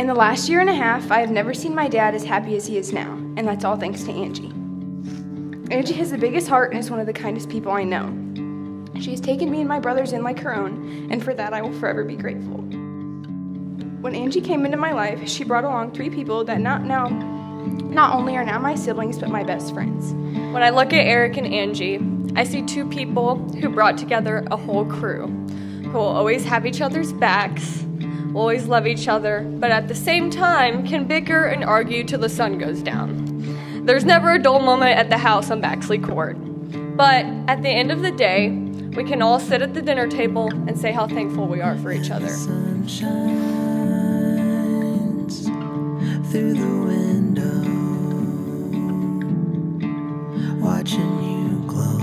In the last year and a half, I have never seen my dad as happy as he is now, and that's all thanks to Angie. Angie has the biggest heart and is one of the kindest people I know. She has taken me and my brothers in like her own, and for that I will forever be grateful. When Angie came into my life, she brought along three people that not now not only are now my siblings, but my best friends. When I look at Aric and Angie, I see two people who brought together a whole crew, who will always have each other's backs, always love each other, but at the same time can bicker and argue till the sun goes down. There's never a dull moment at the house on Baxley Court. But at the end of the day, we can all sit at the dinner table and say how thankful we are for each other. through the window, watching you glow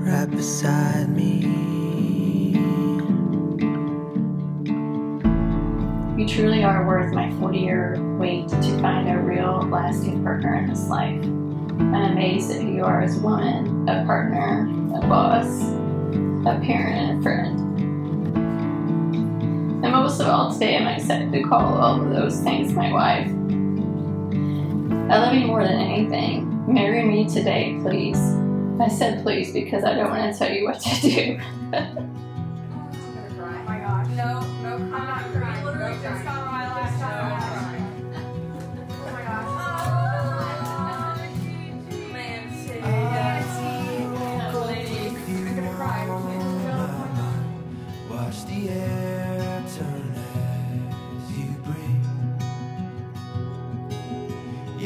right beside me. Truly are worth my 40 year wait to find a real, lasting partner in this life. I'm amazed at who you are as a woman, a partner, a boss, a parent, and a friend. And most of all, today I'm excited to call all of those things my wife. I love you more than anything. Marry me today, please. I said please because I don't want to tell you what to do.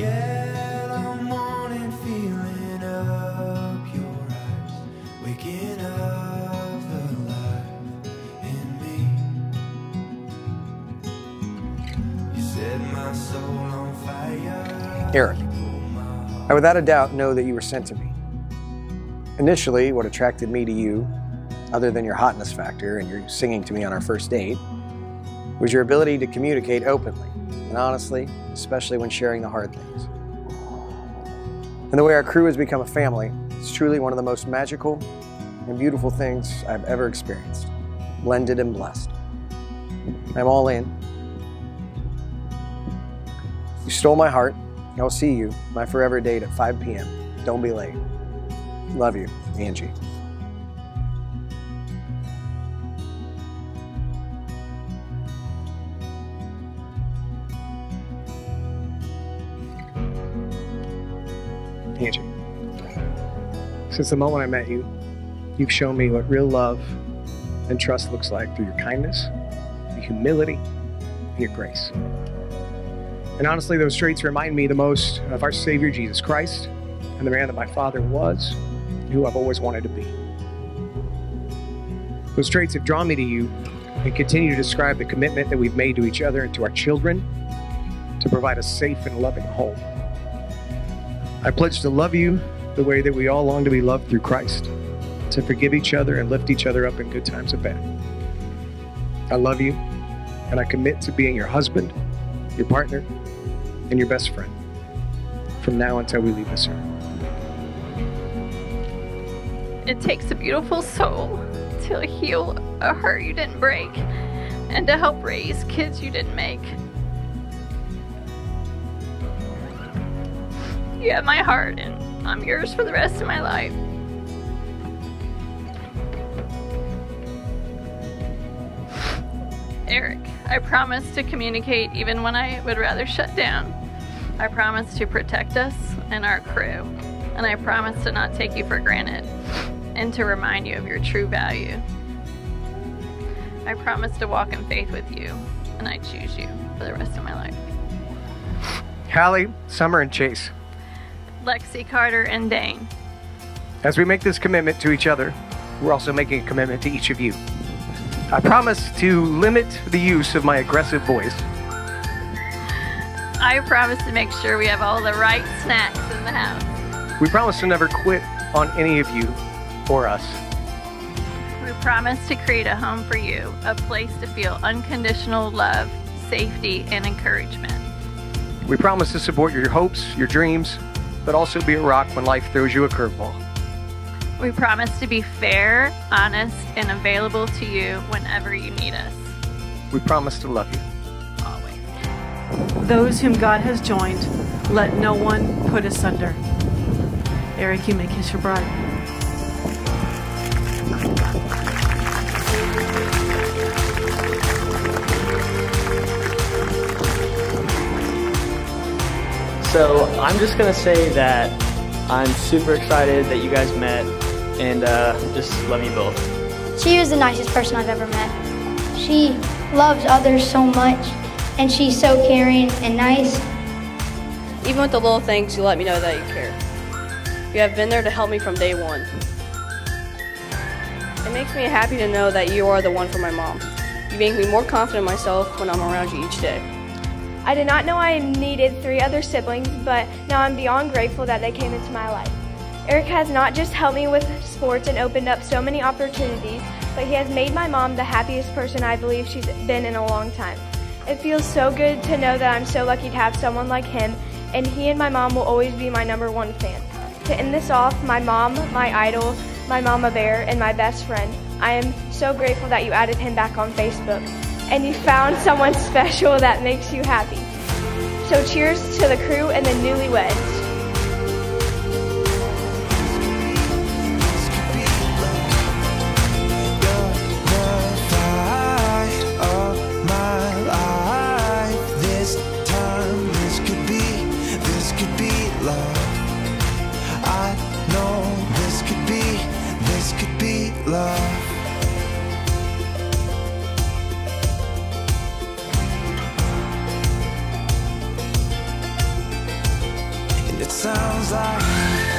I'm morning feeling up your eyes, waking up the life in me. You set my soul on fire. Aric, I without a doubt know that you were sent to me. Initially, what attracted me to you, other than your hotness factor and your singing to me on our first date, was your ability to communicate openly and honestly, especially when sharing the hard things. And the way our crew has become a family is truly one of the most magical and beautiful things I've ever experienced. Blended and blessed. I'm all in. You stole my heart. I'll see you, my forever date at 5 p.m. Don't be late. Love you, Angie. Since the moment I met you, you've shown me what real love and trust looks like through your kindness, your humility, and your grace. And honestly, those traits remind me the most of our Savior Jesus Christ and the man that my father was, who I've always wanted to be. Those traits have drawn me to you and continue to describe the commitment that we've made to each other and to our children to provide a safe and loving home. I pledge to love you the way that we all long to be loved through Christ, to forgive each other and lift each other up in good times and bad. I love you, and I commit to being your husband, your partner, and your best friend from now until we leave this earth. It takes a beautiful soul to heal a heart you didn't break and to help raise kids you didn't make. You have my heart, and I'm yours for the rest of my life. Aric, I promise to communicate even when I would rather shut down. I promise to protect us and our crew, and I promise to not take you for granted and to remind you of your true value. I promise to walk in faith with you, and I choose you for the rest of my life. Hallie, Summer, and Chase, Lexi, Carter, and Dane. as we make this commitment to each other, we're also making a commitment to each of you. I promise to limit the use of my aggressive voice. I promise to make sure we have all the right snacks in the house. We promise to never quit on any of you or us. We promise to create a home for you, a place to feel unconditional love, safety, and encouragement. We promise to support your hopes, your dreams, but also be a rock when life throws you a curveball. We promise to be fair, honest, and available to you whenever you need us. We promise to love you. Always. Those whom God has joined, let no one put asunder. Aric, you may kiss your bride. So I'm just gonna say that I'm super excited that you guys met and uh, just love you both. She was the nicest person I've ever met. She loves others so much, and she's so caring and nice. Even with the little things, you let me know that you care. You have been there to help me from day one. It makes me happy to know that you are the one for my mom. You make me more confident in myself when I'm around you each day. I did not know I needed three other siblings, but now I'm beyond grateful that they came into my life. Aric has not just helped me with sports and opened up so many opportunities, but he has made my mom the happiest person I believe she's been in a long time. It feels so good to know that I'm so lucky to have someone like him, and he and my mom will always be my number one fan. To end this off, my mom, my idol, my mama bear, and my best friend, I am so grateful that you added him back on Facebook and you found someone special that makes you happy. So cheers to the crew and the newlyweds. love sounds like